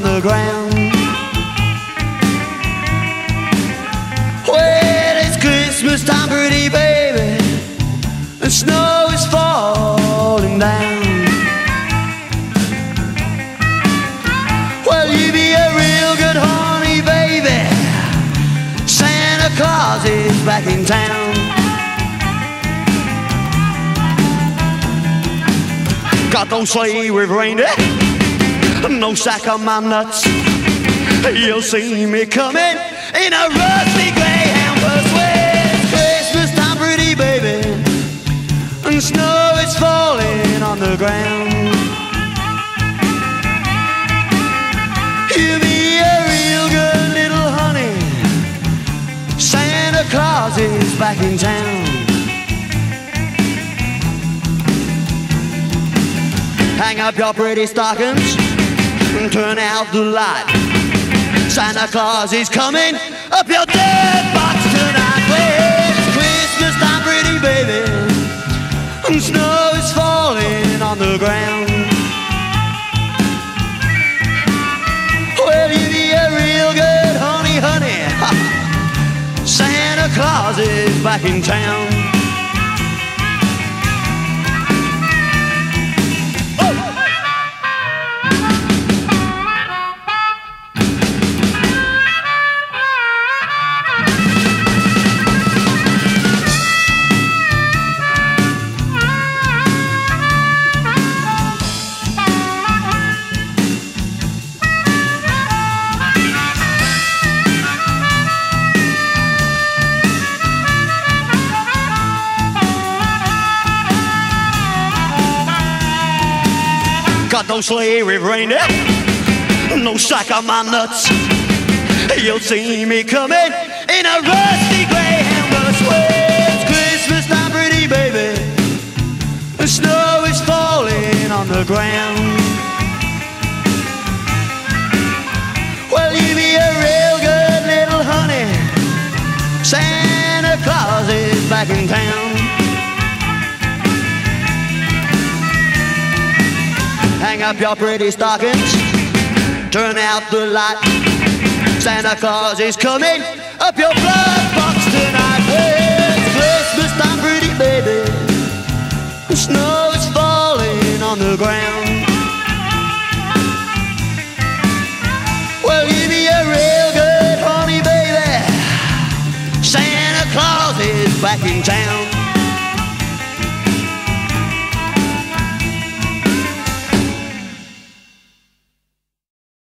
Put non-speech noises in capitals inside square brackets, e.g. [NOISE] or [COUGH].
ground. Well, it's Christmas time, pretty baby, and snow is falling down. Well, you be a real good honey, baby. Santa Claus is back in town. Got those sleigh with reindeer, [LAUGHS] no sack on my nuts. You'll see me coming in a rusty greyhound bus. It's Christmas time, pretty baby, and snow is falling on the ground. You be a real good little honey. Santa Claus is back in town. Hang up your pretty stockings turn out the light. Santa Claus is coming up your dead box tonight. It's Christmas time, pretty baby, and snow is falling on the ground. Well, you be a real good honey, honey. Santa Claus is back in town. No with reindeer, no sack on my nuts. You'll see me coming in a rusty greyhound bus. It's Christmas time, pretty baby. The snow is falling on the ground. Well, you be a real good little honey. Santa Claus is back in town. Up your pretty stockings, turn out the light. Santa Claus is coming up your blood box tonight. Well, it's Christmas time, pretty baby. The snow is falling on the ground. Well, you be a real good honey, baby. Santa Claus is back in town.